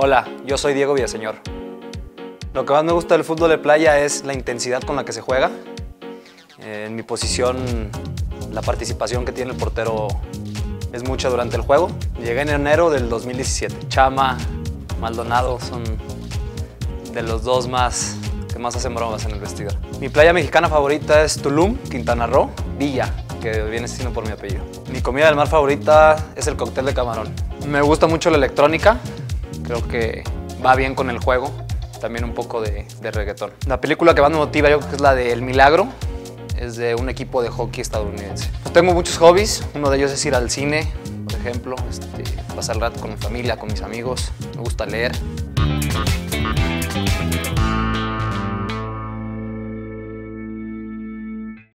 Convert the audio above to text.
Hola, yo soy Diego Villaseñor. Lo que más me gusta del fútbol de playa es la intensidad con la que se juega. En mi posición, la participación que tiene el portero es mucha durante el juego. Llegué en enero del 2017. Chama, Maldonado son de los dos más que más hacen bromas en el vestidor. Mi playa mexicana favorita es Tulum, Quintana Roo, Villa, que viene siendo por mi apellido. Mi comida del mar favorita es el cóctel de camarón. Me gusta mucho la electrónica, creo que va bien con el juego, también un poco de, de reggaetón. La película que más me motiva yo creo que es la de El Milagro, es de un equipo de hockey estadounidense. Pues tengo muchos hobbies, uno de ellos es ir al cine, por ejemplo, este, pasar el rato con mi familia, con mis amigos, me gusta leer,